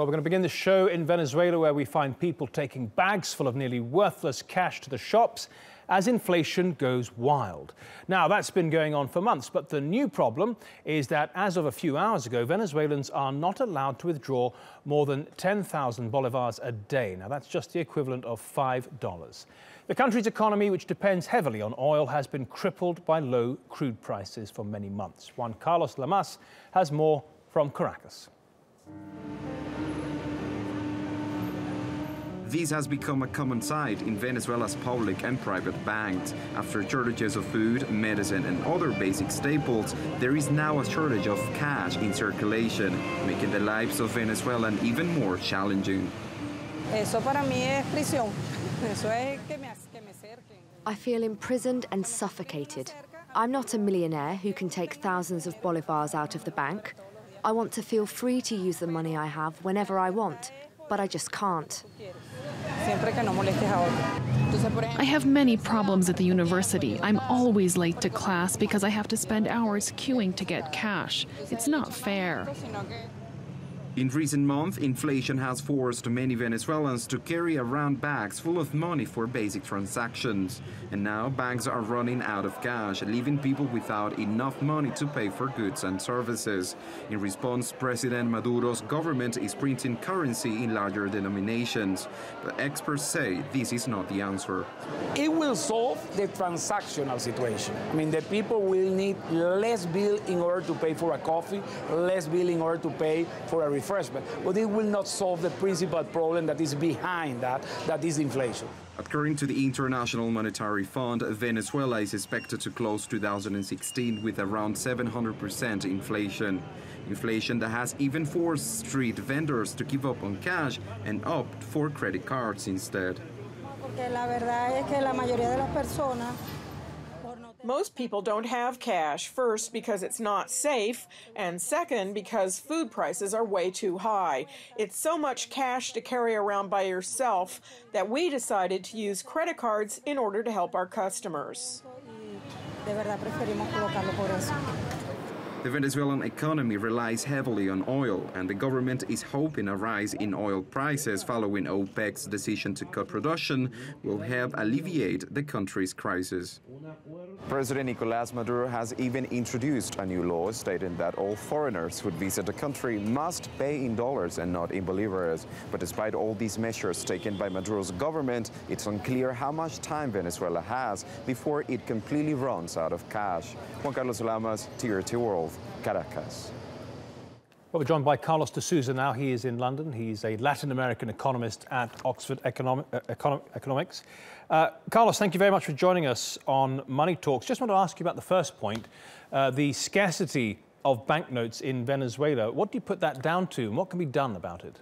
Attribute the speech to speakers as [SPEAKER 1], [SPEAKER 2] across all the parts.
[SPEAKER 1] Well, we're going to begin the show in Venezuela where we find people taking bags full of nearly worthless cash to the shops as inflation goes wild. Now, that's been going on for months, but the new problem is that as of a few hours ago, Venezuelans are not allowed to withdraw more than 10,000 bolivars a day. Now, that's just the equivalent of $5. The country's economy, which depends heavily on oil, has been crippled by low crude prices for many months. Juan Carlos Lamas has more from Caracas.
[SPEAKER 2] This has become a common sight in Venezuela's public and private banks. After shortages of food, medicine, and other basic staples, there is now a shortage of cash in circulation, making the lives of Venezuelans even more challenging.
[SPEAKER 3] Eso para mí es prisión. Eso es que me,
[SPEAKER 4] I feel imprisoned and suffocated. I'm not a millionaire who can take thousands of bolivars out of the bank. I want to feel free to use the money I have whenever I want, but I just can't.
[SPEAKER 5] I have many problems at the university. I'm always late to class because I have to spend hours queuing to get cash. It's not fair.
[SPEAKER 2] In recent months, inflation has forced many Venezuelans to carry around bags full of money for basic transactions. And now banks are running out of cash, leaving people without enough money to pay for goods and services. In response, President Maduro's government is printing currency in larger denominations. But experts say this is not the answer.
[SPEAKER 6] It will solve the transactional situation. I mean, the people will need less bill in order to pay for a coffee, less bill in order to pay for a refreshment. But it will not solve the principal problem that is behind that, that is inflation.
[SPEAKER 2] According to the International Monetary Fund, Venezuela is expected to close 2016 with around 700% inflation. Inflation that has even forced street vendors to give up on cash and opt for credit cards instead.
[SPEAKER 7] Most people don't have cash, first because it's not safe, and second because food prices are way too high. It's so much cash to carry around by yourself that we decided to use credit cards in order to help our customers.
[SPEAKER 2] The Venezuelan economy relies heavily on oil, and the government is hoping a rise in oil prices following OPEC's decision to cut production will help alleviate the country's crisis.
[SPEAKER 8] President Nicolas Maduro has even introduced a new law stating that all foreigners who visit the country must pay in dollars and not in bolivars. But despite all these measures taken by Maduro's government, it's unclear how much time Venezuela has before it completely runs out of cash. Juan Carlos Lamas, TRT World, Caracas.
[SPEAKER 1] Well, we're joined by Carlos de Sousa now. He is in London. He's a Latin American economist at Oxford Economic, uh, Econ Economics. Uh, Carlos, thank you very much for joining us on Money Talks. Just want to ask you about the first point, uh, the scarcity of banknotes in Venezuela. What do you put that down to, and what can be done about it?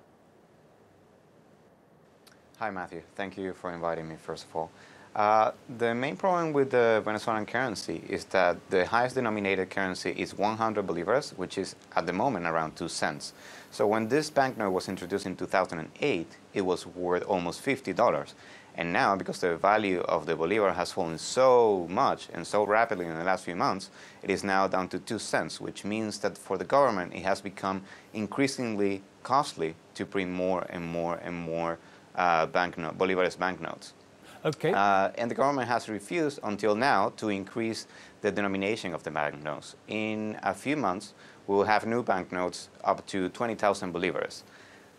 [SPEAKER 9] Hi, Matthew. Thank you for inviting me, first of all. Uh, the main problem with the Venezuelan currency is that the highest denominated currency is 100 bolivars, which is at the moment around 2 cents. So when this banknote was introduced in 2008, it was worth almost $50. And now, because the value of the bolivar has fallen so much and so rapidly in the last few months, it is now down to 2 cents, which means that for the government, it has become increasingly costly to print more and more and more uh, banknote, banknotes.
[SPEAKER 1] Okay.
[SPEAKER 9] Uh, and the government has refused until now to increase the denomination of the banknotes. In a few months, we will have new banknotes up to 20,000 bolivars.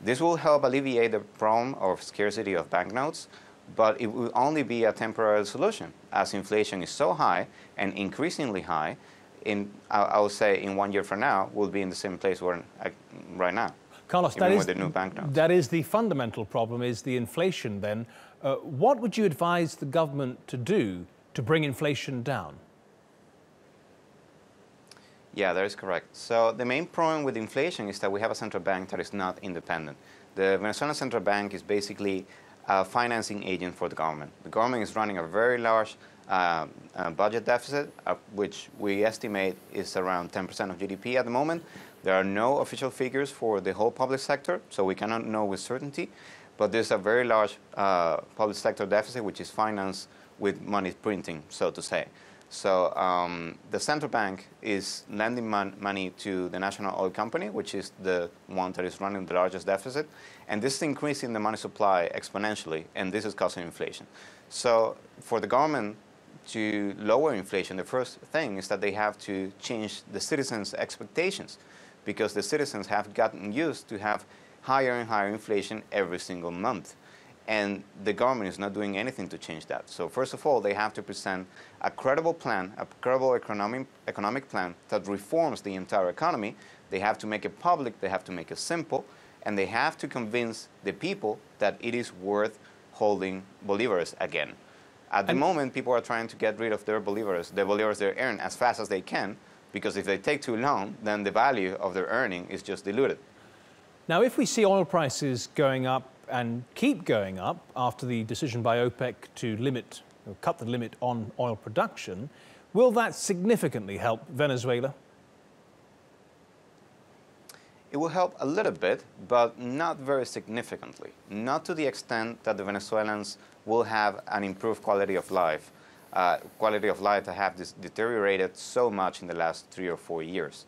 [SPEAKER 9] This will help alleviate the problem of scarcity of banknotes, but it will only be a temporary solution as inflation is so high and increasingly high. In, I would say in one year from now, we'll be in the same place we're uh, right now.
[SPEAKER 1] Carlos,
[SPEAKER 9] that
[SPEAKER 1] is,
[SPEAKER 9] the
[SPEAKER 1] that is the fundamental problem, is the inflation then. Uh, what would you advise the government to do to bring inflation down?
[SPEAKER 9] Yeah, that is correct. So the main problem with inflation is that we have a central bank that is not independent. The Venezuelan central bank is basically a financing agent for the government. The government is running a very large uh, uh, budget deficit, uh, which we estimate is around 10% of GDP at the moment. There are no official figures for the whole public sector, so we cannot know with certainty. But there's a very large uh, public sector deficit, which is financed with money printing, so to say. So um, the central bank is lending mon- money to the national oil company, which is the one that is running the largest deficit, and this is increasing the money supply exponentially, and this is causing inflation. So for the government to lower inflation, the first thing is that they have to change the citizens' expectations, because the citizens have gotten used to have higher and higher inflation every single month and the government is not doing anything to change that. So first of all, they have to present a credible plan, a credible economic, economic plan that reforms the entire economy. They have to make it public, they have to make it simple, and they have to convince the people that it is worth holding bolivars again. At the
[SPEAKER 1] And-
[SPEAKER 9] moment, people are trying to get rid of their bolivars, the bolivars they earn, as fast as they can, because if they take too long, then the value of their earning is just diluted.
[SPEAKER 1] Now, if we see oil prices going up and keep going up after the decision by OPEC to limit or cut the limit on oil production, will that significantly help Venezuela?
[SPEAKER 9] It will help a little bit, but not very significantly. Not to the extent that the Venezuelans will have an improved quality of life, uh, quality of life that have deteriorated so much in the last three or four years.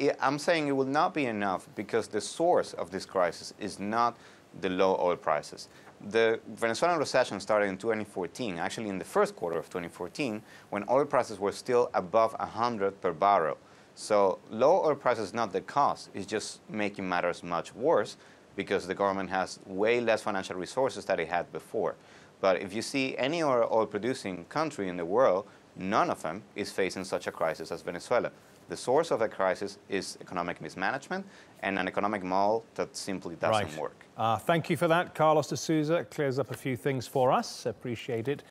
[SPEAKER 9] I- I'm saying it will not be enough because the source of this crisis is not the low oil prices. The Venezuelan recession started in 2014, actually in the first quarter of 2014, when oil prices were still above 100 per barrel. So low oil prices is not the cause, it's just making matters much worse because the government has way less financial resources than it had before. But if you see any oil producing country in the world, none of them is facing such a crisis as Venezuela. The source of the crisis is economic mismanagement and an economic model that simply doesn't
[SPEAKER 1] right.
[SPEAKER 9] work.
[SPEAKER 1] Uh, thank you for that, Carlos de Sousa. It clears up a few things for us. Appreciate it.